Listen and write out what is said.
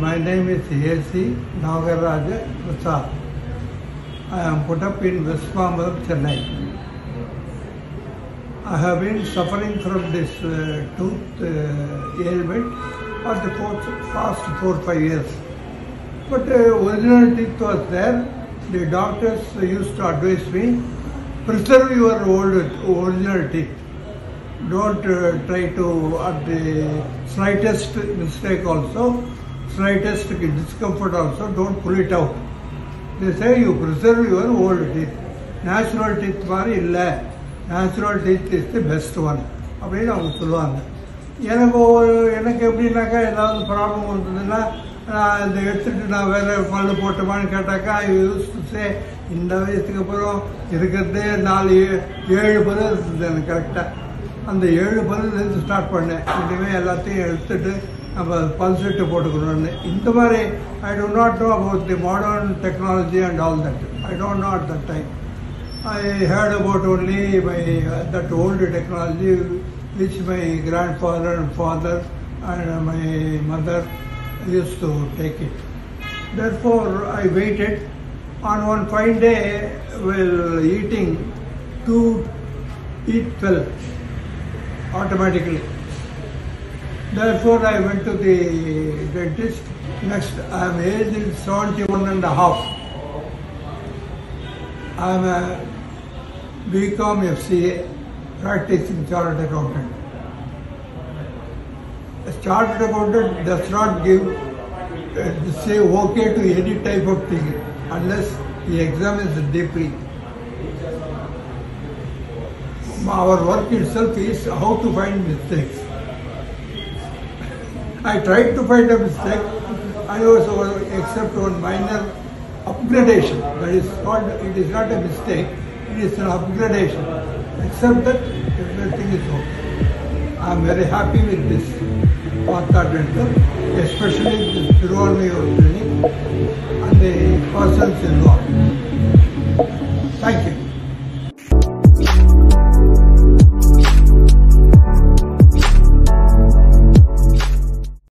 name is A.C. Nagaraja Prasad. I am put up in West Palmer, Chennai. I have been suffering from this uh, tooth uh, ailment for the past four or five years. But uh, original teeth was there. The doctors used to advise me, preserve your old original teeth. Don't uh, try to, at the slightest mistake also, slightest discomfort also, don't pull it out. They say you preserve your old teeth. Natural teeth மாதிரி இல்லை. Natural teeth is the best one அப்படின்னு அவங்க சொல்லுவாங்க. எனக்கு ஒரு எனக்கு எப்படின்னாக்கா ஏதாவது ப்ராப்ளம் இருந்ததுன்னா நான் இதை எடுத்துட்டு நான் வேறு பல்லு போட்டோமான்னு கேட்டாக்கா ஐ யூஸ் டு சே இந்த வயசுக்கு அப்புறம் இருக்கிறதே நாலு ஏ- ஏழு பல்லு இருந்தது எனக்கு கரெக்டாக அந்த ஏழு பல்லுலேருந்து ஸ்டார்ட் பண்ணேன். இனிமேல் எல்லாத்தையும் எடுத்துகிட்டு நம்ம பல் செட்டு போட்டுக்கணும்னு இந்த மாதிரி ஐ do not know about the modern technology and all that I don't know at that time I heard about only my uh, that old technology which my grandfather and father and my mother used to take it. Therefore, I waited. On one fine day, while eating, two teeth fell automatically. Therefore, I went to the dentist. Next, I am aged 71 and a half. I am a BCom FCA practicing chartered accountant. A chartered accountant does not give uh, say okay to any type of thing unless he examines deeply. Our work itself is how to find mistakes. I tried to find a mistake. I also accept one minor upgradation. That is not, it is not a mistake. It is an upgradation. Except that everything is okay. I am very happy with this Partha Dental, especially the Tiruvannamalai clinic and the persons involved.